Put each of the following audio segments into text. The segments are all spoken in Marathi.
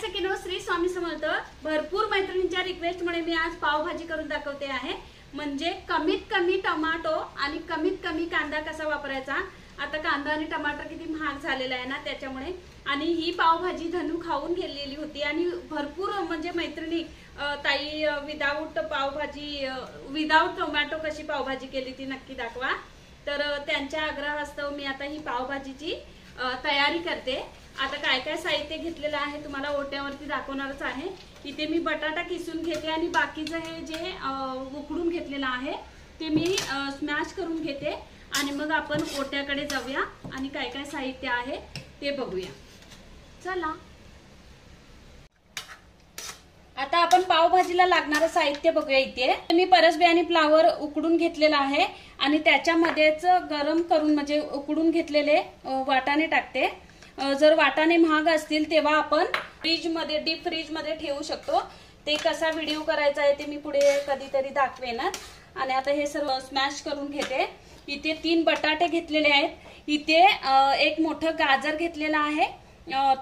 सकिनो श्री स्वामी समर्थ भरपूर मैत्रिणींच्या रिक्वेस्टमुळे मी आज पावभाजी करून दाखवते आहे. म्हणजे कमीत कमी टमाटो आणि कमीत कमी कांदा कसा वापरायचा? आता कांदा आणि टमाटर किती महाग झालेला आहे ना त्याच्यामुळे. आणि ही पावभाजी धनू खाऊन गेलेली होती. आणि भरपूर म्हणजे मैत्रिणी ताई विदाऊट पावभाजी विदाऊट टोमॅटो कशी पावभाजी केली ती नक्की दाखवा. तर त्यांच्या आग्रहास्तव मी आता ही पावभाजीची तयारी करते. आता काय काय साहित्य घेतलेलं आहे तुम्हाला ओट्यावरती दाखवणारच आहे. इथे मी बटाटा किसून घेते आणि बाकीचं हे जे उकडून घेतलेलं आहे ते मी स्मॅश करून घेते. आणि मग आपण ओट्याकडे जाऊया आणि काय काय साहित्य आहे ते बघूया. चला. आता आपण पावभाजीला लागणारं साहित्य बघूया इथे. मी परसबी आणि फ्लावर उकडून घेतलेला आहे आणि त्याच्यामध्येच गरम करून म्हणजे उकडून घेतलेले वाटाणे टाकते. जर वाटाणे महाग असतील तेव्हा आपण फ्रीजमध्ये डीप फ्रीजमध्ये ठेवू शकतो. ते कसा व्हिडिओ करायचा आहे ते मी पुढे कधीतरी दाखवेनच आणि आता हे सर्व स्मॅश करून घेते. इथे तीन बटाटे घेतलेले आहेत. इथे एक मोठं गाजर घेतलेलं आहे.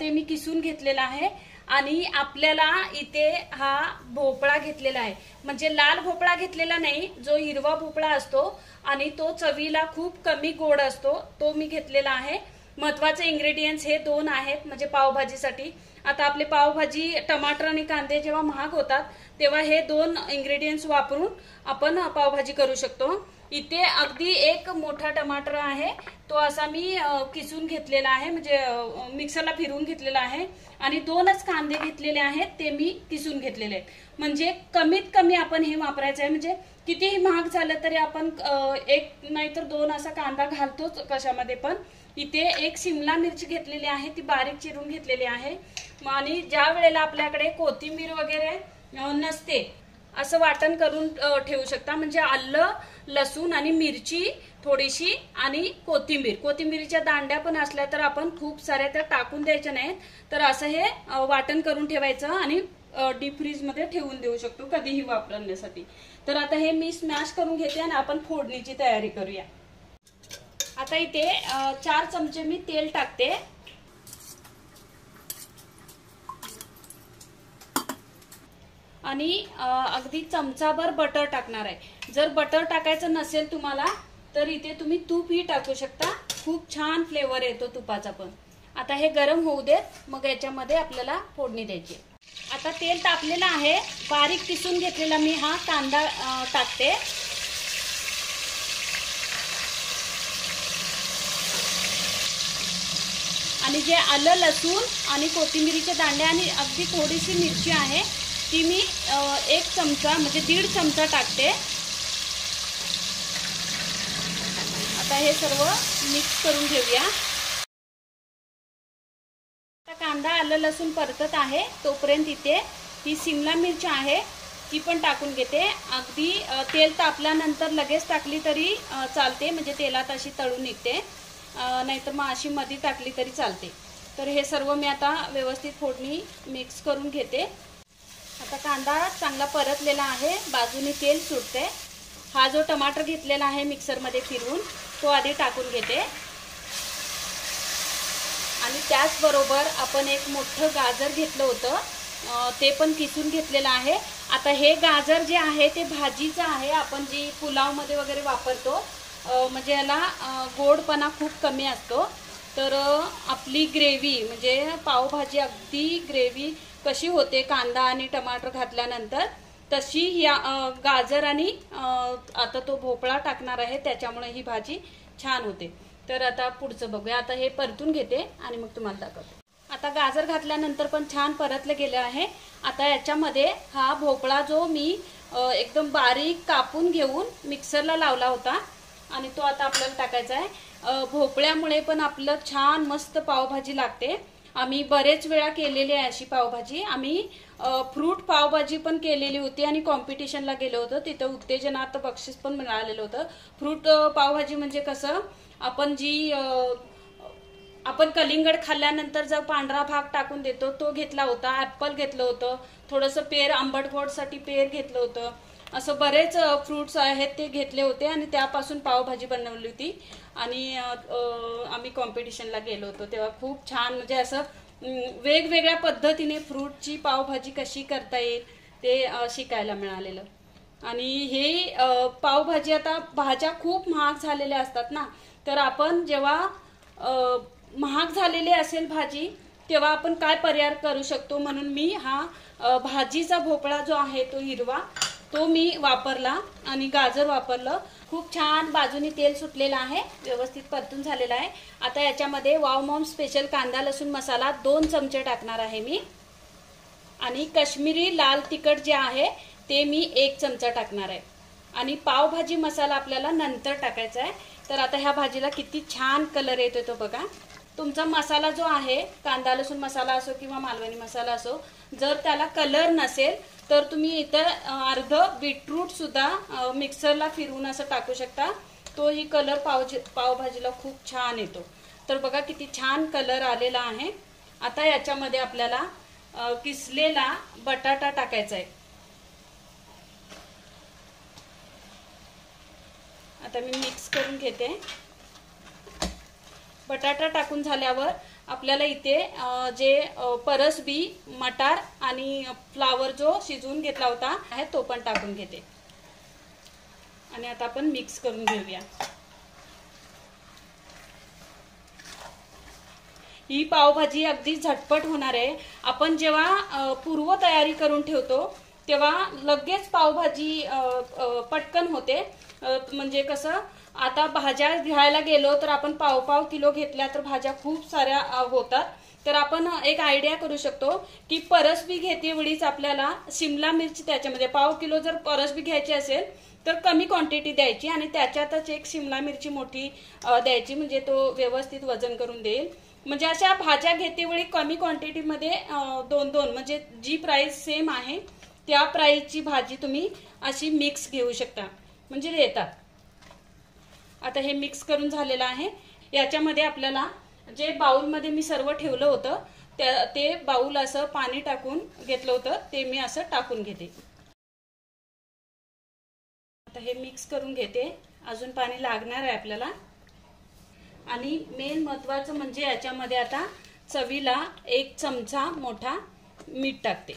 ते मी किसून घेतलेलं आहे. आणि आपल्याला इथे हा भोपळा घेतलेला आहे. म्हणजे लाल भोपळा घेतलेला नाही जो हिरवा भोपळा असतो. आणि तो चवीला खूप कमी गोड असतो तो मी घेतलेला आहे. महत्त्वाचे इंग्रेडियंट्स हे दोन आहेत म्हणजे पावभाजीसाठी. आता आपले पावभाजी टमाटर आणि कांदे जेव्हा महाग होतात तेव्हा हे दोन इंग्रेडियंट्स वापरून आपण पावभाजी करू शकतो. इथे अगदी एक मोठा टमाटर आहे तो असा मी किसून घेतलेला आहे म्हणजे मिक्सरला फिरवून घेतलेला आहे आणि दोनच कांदे घेतलेले आहेत ते मी किसून घेतलेले आहेत. म्हणजे कमीत कमी आपण हे वापरायचं आहे म्हणजे कितीही महाग झालं तरी आपण एक नाहीतर दोन असा कांदा घालतोच कशामध्ये पण. इथे एक शिमला मिरची घेतलेली आहे ती बारीक चिरून घेतलेली आहे. मग आणि ज्या वेळेला आपल्याकडे कोथिंबीर वगैरे नसते असं वाटण करून ठेवू शकता. म्हणजे आलं लसूण आणि मिरची थोडीशी आणि कोथिंबीर. कोथिंबीरीच्या दांड्या पण असल्या तर आपण खूप साऱ्या त्या टाकून द्यायच्या नाहीत. तर असं हे वाटण करून ठेवायचं आणि डीप फ्रीजमध्ये ठेवून देऊ शकतो कधीही वापरण्यासाठी. तर आता हे मी स्मॅश करून घेते आणि आपण फोडणीची तयारी करूया. आता इथे चार चमचे मी तेल टाकते. आणि अगदी चमचाभर बटर टाकणार आहे. जर बटर टाकायचं नसेल तुम्हाला तर इथे तुम्ही तूपही टाकू शकता. खूप छान फ्लेवर येतो तुपाचा पण. आता हे गरम होऊ देत मग याच्यामध्ये आपल्याला फोडणी द्यायची आता तेल तापलेलं आहे. बारीक किसून घेतलेला मी हा कांदा टाकते. आणि जे आलं लसूण आणि कोथिंबिरीचे दांडे आणि अगदी थोडीशी मिरची आहे ती मी एक चमचा म्हणजे दीड चमचा टाकते. आता हे सर्व मिक्स करून घेऊया. आता कांदा आलं लसूण परतत आहे तोपर्यंत इथे ही सिमला मिरची आहे ती पण टाकून घेते. अगदी तेल तापल्यानंतर लगेच टाकली तरी चालते म्हणजे तेलात अशी तळून निघते. नाहीतर मग अशी मधी टाकली तरी चालते. तर हे सर्व मी आता व्यवस्थित फोडणी मिक्स करून घेते. आता कांदा चांगला परतलेला आहे. बाजूने तेल सुटते हा जो टमाटर घेतलेला आहे मिक्सरमध्ये फिरवून तो आधी टाकून घेते. आणि त्याचबरोबर आपण एक मोठं गाजर घेतलं होतं. ते पण किसून घेतलेलं आहे. आता हे गाजर जे आहे ते भाजीचं आहे. आपण जी पुलावमध्ये वगैरे वापरतो म्हणजे याला गोडपणा खूप कमी असतो. तर आपली ग्रेव्ही म्हणजे पावभाजी अगदी ग्रेव्ही कशी होते कांदा आणि टमाटर घातल्यानंतर तशी या गाजर आणि आता तो भोपळा टाकणार आहे त्याच्यामुळे ही भाजी छान होते. तर आता पुढचं बघूया. आता हे परतून घेते आणि मग तुम्हाला दाखवते. आता गाजर घातल्यानंतर पण छान परतलं गेलं आहे. आता याच्यामध्ये हा भोपळा जो मी एकदम बारीक कापून घेऊन मिक्सरला लावला होता आणि तो आता आपल्याला टाकायचा आहे. भोपळ्यामुळे पण आपलं छान मस्त पावभाजी लागते. आम्ही बरेच वेळा केलेली आहे अशी पावभाजी. आम्ही फ्रूट पावभाजी पण केलेली होती आणि कॉम्पिटिशनला गेलो होतो. तिथं उत्तेजनात बक्षीस पण मिळालेलं होतं. फ्रूट पावभाजी म्हणजे कसं आपण जी आपण कलिंगड खाल्ल्यानंतर जो पांढरा भाग टाकून देतो तो घेतला होता. ऍपल घेतलं होतं. थोडंसं पेर आंबट गोडसाठी पेर घेतलं होतं. असं बरेच फ्रुट्स आहेत ते घेतले होते आणि त्यापासून पावभाजी बनवली होती. आणि आम्ही कॉम्पिटिशनला गेलो होतो तेव्हा खूप छान म्हणजे असं वेगवेगळ्या पद्धतीने फ्रूटची पावभाजी कशी करता येईल ते शिकायला मिळालेलं. आणि हे पावभाजी आता भाज्या खूप महाग झालेल्या असतात ना तर आपण जेव्हा महाग झालेली असेल भाजी तेव्हा आपण काय पर्याय करू शकतो? म्हणून मी हा भाजीचा भोपळा जो आहे तो हिरवा तो मी वापरला आणि गाजर वापरलं. खूप छान बाजूनी तेल सुटलेलं आहे व्यवस्थित परतून झालेलं आहे. आता याच्यामध्ये वाव मॉम स्पेशल कांदा लसूण मसाला दोन चमचे टाकणार आहे मी. आणि काश्मीरी लाल तिखट जे आहे ते मी एक चमचा टाकणार आहे. आणि पावभाजी मसाला आपल्याला नंतर टाकायचा आहे. तर आता ह्या भाजीला किती छान कलर येतो तो बघा. तुमचा मसाला जो आहे कांदा लसूण मसाला असो किंवा मालवणी मसाला असो जर त्याला कलर नसेल तर तुम्ही इथं अर्ध बीटरूट सुद्धा मिक्सरला फिरवून असं टाकू शकता. तो ही कलर पावजी पावभाजीला खूप छान येतो. तर बघा किती छान कलर आलेला आहे. आता याच्यामध्ये आपल्याला किसलेला बटाटा टाकायचा आहे. आता मी मिक्स करून घेते. बटाटा टाकून झाल्यावर आपल्याला इथे जे परस परसबी मटार आणि फ्लावर जो शिजवून घेतला होता आहे तो पण टाकून घेते. आणि आता आपण मिक्स करून घेऊया. ही पावभाजी अगदी झटपट होणार आहे. आपण जेव्हा पूर्व तयारी करून ठेवतो तेव्हा लगेच पावभाजी पटकन होते. म्हणजे कसं आता भाज्या घ्यायला गेलो तर आपण पाव पाव किलो घेतल्या तर भाज्या खूप साऱ्या होतात. तर आपण एक आयडिया करू शकतो की परसबी घेते वेळीच आपल्याला शिमला मिरची त्याच्यामध्ये पाव किलो जर परसबी घ्यायची असेल तर कमी क्वांटिटी द्यायची आणि त्याच्यातच एक शिमला मिरची मोठी द्यायची. म्हणजे तो व्यवस्थित वजन करून देईल. म्हणजे अशा भाज्या घेते वेळी कमी क्वांटिटीमध्ये दोन दोन म्हणजे जी प्राइस सेम आहे त्या प्राईजची भाजी तुम्ही अशी मिक्स घेऊ शकता. म्हणजे येतात. आता हे मिक्स करून झालेलं आहे. याच्यामध्ये आपल्याला जे बाऊलमध्ये मी सर्व ठेवलं होतं त्या ते बाऊल असं पाणी टाकून घेतलं होतं ते मी असं टाकून घेते. आता हे मिक्स करून घेते. अजून पाणी लागणार आहे आपल्याला. आणि मेन महत्वाचं म्हणजे याच्यामध्ये आता चवीला एक चमचा मोठा मीठ टाकते.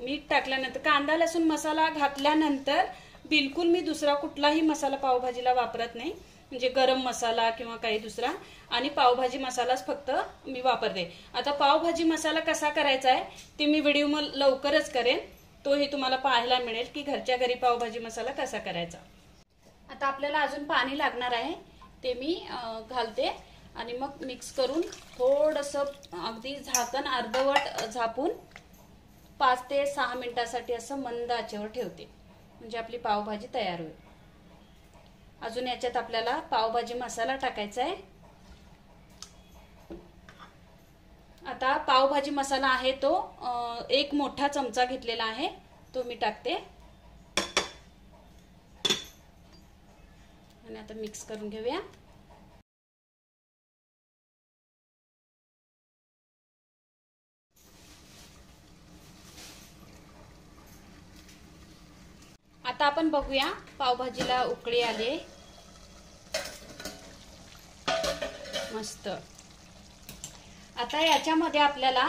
मीठ टाकल्यानंतर कांदा लसूण मसाला घातल्यानंतर बिलकुल मी दुसरा कुठलाही मसाला पावभाजीला वापरत नाही. म्हणजे गरम मसाला किंवा काही दुसरा. आणि पावभाजी मसालाच फक्त मी वापरते. आता पावभाजी मसाला कसा करायचा आहे ते मी व्हिडिओ लवकरच करेन. तोही तुम्हाला पाहायला मिळेल की घरच्या घरी पावभाजी मसाला कसा करायचा. आता आपल्याला अजून पाणी लागणार आहे ते मी घालते. आणि मग मिक्स करून थोडंसं अगदी झाकण अर्धवट झापून पाच ते सहा मिनिटासाठी असं मंद आचेवर ठेवते. म्हणजे आपली पावभाजी तयार होईल. अजून याच्यात आपल्याला पावभाजी मसाला टाकायचा आहे. आता पावभाजी मसाला आहे तो एक मोठा चमचा घेतलेला आहे. तो मी टाकते. आणि आता मिक्स करून घेऊया. बघूया. पावभाजीला उकळी आले. मस्त. आता याच्यामध्ये आपल्याला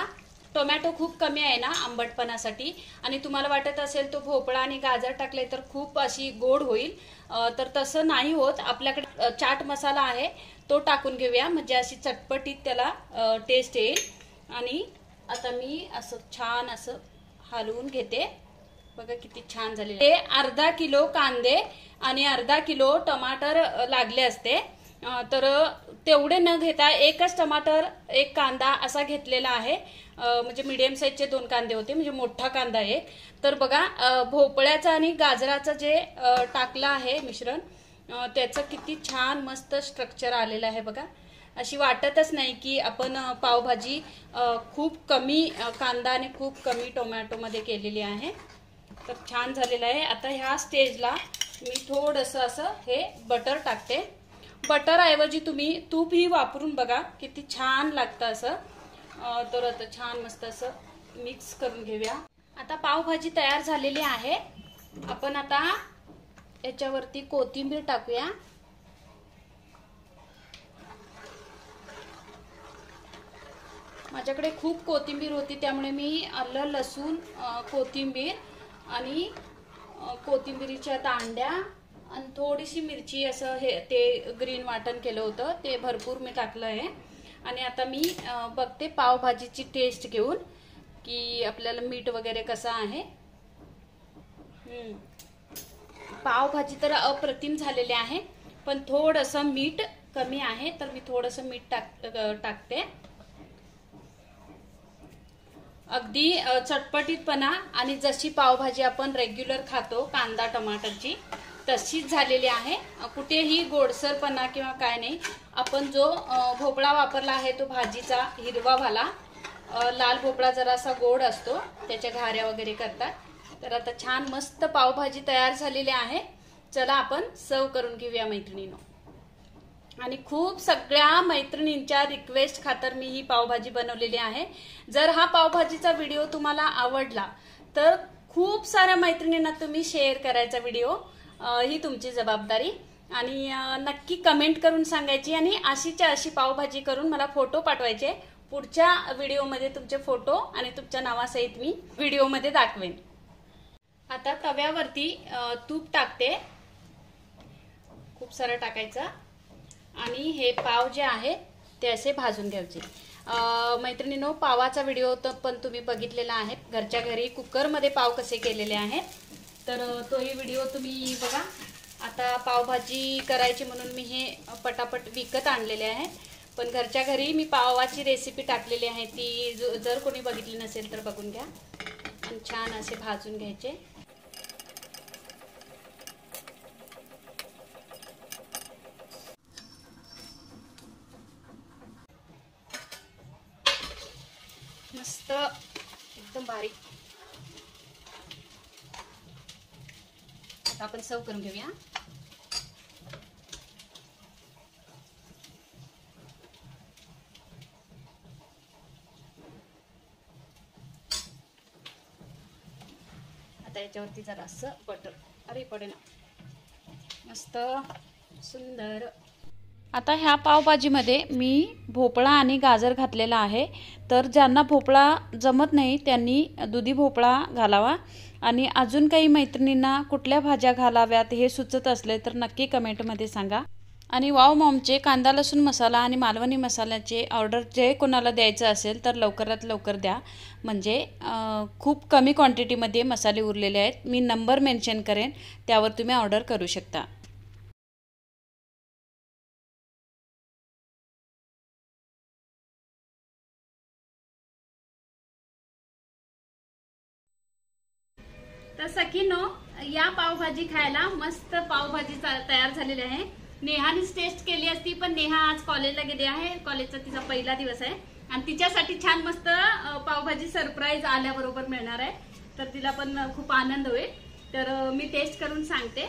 टोमॅटो खूप कमी आहे ना आंबटपणासाठी. आणि तुम्हाला वाटत असेल तो भोपळा आणि गाजर टाकले तर खूप अशी गोड होईल. तर तसं नाही होत. आपल्याकडे चाट मसाला आहे तो टाकून घेऊया. म्हणजे अशी चटपटीत त्याला टेस्ट येईल. आणि आता मी असं छान असं हलवून घेते. बघा किती छान झाले ते अर्धा किलो कांदे आणि अर्धा किलो टमाटर लागले असते. तर तेवढे न घेता एकच टमाटर एक कांदा असा घेतलेला आहे. म्हणजे मीडियम साईजचे दोन कांदे होते म्हणजे मोठा कांदा एक. तर बघा भोपळ्याचा भोपळ्याचं आणि गाजराचं जे टाकलं आहे मिश्रण त्याचं किती छान मस्त स्ट्रक्चर आलेलं आहे बघा. अशी वाटतच नाही की आपण पावभाजी खूप कमी कांदा आणि खूप कमी टोमॅटोमध्ये केलेली आहे. तर छान झालेलं आहे. आता ह्या स्टेजला मी थोडंसं असं हे बटर टाकते. बटरऐवजी तुम्ही तूपही वापरून बघा किती छान लागतं असं. तर आता छान मस्त असं मिक्स करून घेऊया. आता पावभाजी तयार झालेली आहे. आपण आता याच्यावरती कोथिंबीर टाकूया. माझ्याकडे खूप कोथिंबीर होती त्यामुळे मी आलं लसूण कोथिंबीर आणि कोथिंबिरीच्या कोथिंबीरीच्या दांड्या आणि थोडीशी मिरची असं हे ते ग्रीन वाटण केलं होतं ते भरपूर मी टाकलं आहे. आणि आता मी बघते पावभाजीची टेस्ट घेऊन की आपल्याला मीठ वगैरे कसं आहे. पावभाजी तर अप्रतिम झालेली आहे पण थोडंसं मीठ कमी आहे तर मी थोडंसं मीठ टाक टाकते. अगदी चटपटीतपणा आणि जशी पावभाजी आपण रेग्युलर खातो कांदा टमाटरची तशीच झालेली आहे. कुठेही गोडसरपणा किंवा काय नाही आपण जो भोपळा वापरला आहे तो भाजीचा हिरवा वाला लाल भोपळा जरासा गोड असतो त्याच्या घाऱ्या वगैरे करतात. तर आता छान मस्त पावभाजी तयार झालेली आहे. चला आपण सर्व करून घेऊया मैत्रिणीनं. आणि खूप सगळ्या मैत्रिणींच्या रिक्वेस्ट खातर मी ही पावभाजी बनवलेली आहे. जर हा पावभाजीचा व्हिडिओ तुम्हाला आवडला तर खूप साऱ्या मैत्रिणींना तुम्ही शेअर करायचा व्हिडिओ ही तुमची जबाबदारी. आणि नक्की कमेंट करून सांगायची आणि अशीच्या अशी पावभाजी करून मला फोटो पाठवायचे. पुढच्या व्हिडिओमध्ये तुमचे फोटो आणि तुमच्या नावासहित मी व्हिडिओमध्ये दाखवेन. आता तव्यावरती तूप टाकते. खूप सारं टाकायचं. आणि हे पाव जे आहे ते असे भाजून घ्यायचे. मैत्रिणीनो पावाचा व्हिडिओ तर पण तुम्ही बघितलेला आहे. घरच्या घरी कुकरमध्ये पाव कसे केलेले आहेत तर तोही व्हिडिओ तुम्ही बघा. आता पावभाजी करायची म्हणून मी हे पटापट विकत आणलेले आहेत पण घरच्या घरी मी पावाची रेसिपी टाकलेली आहे. ती जर कोणी बघितली नसेल तर बघून घ्या. आणि छान असे भाजून घ्यायचे मस्त एकदम बारीक आता आपण सर्व करून घेऊया. आता याच्यावरती जरा असं बटर अरे पडे ना मस्त सुंदर. आता ह्या पावभाजीमध्ये मी भोपळा आणि गाजर घातलेला आहे. तर ज्यांना भोपळा जमत नाही त्यांनी दुधी भोपळा घालावा. आणि अजून काही मैत्रिणींना कुठल्या भाज्या घालाव्यात हे सुचत असले तर नक्की कमेंटमध्ये सांगा. आणि वाव मॉमचे कांदा लसूण मसाला आणि मालवणी मसाल्याचे ऑर्डर जे कोणाला द्यायचं असेल तर लवकरात लवकर द्या. म्हणजे खूप कमी क्वांटिटीमध्ये मसाले उरलेले आहेत. मी नंबर मेन्शन करेन त्यावर तुम्ही ऑर्डर करू शकता. तर नो या पावभाजी खायला मस्त पावभाजी तयार झालेली आहे. नेहानीच टेस्ट केली असती पण नेहा आज कॉलेजला गेली आहे. कॉलेजचा तिचा पहिला दिवस आहे. आणि तिच्यासाठी छान मस्त पावभाजी सरप्राईज आल्याबरोबर मिळणार आहे. तर तिला पण खूप आनंद होईल. तर मी टेस्ट करून सांगते.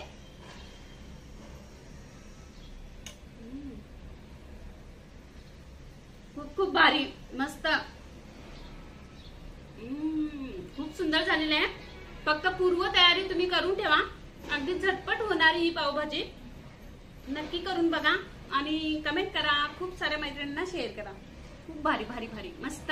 खूप खूप भारी मस्त. खूप सुंदर झालेलं आहे. फक्त पूर्व तयारी तुम्ही करून ठेवा. अगदी झटपट होणारी ही पावभाजी नक्की करून बघा आणि कमेंट करा. खूप साऱ्या मैत्रिणींना शेअर करा. खूप भारी भारी भारी. मस्त.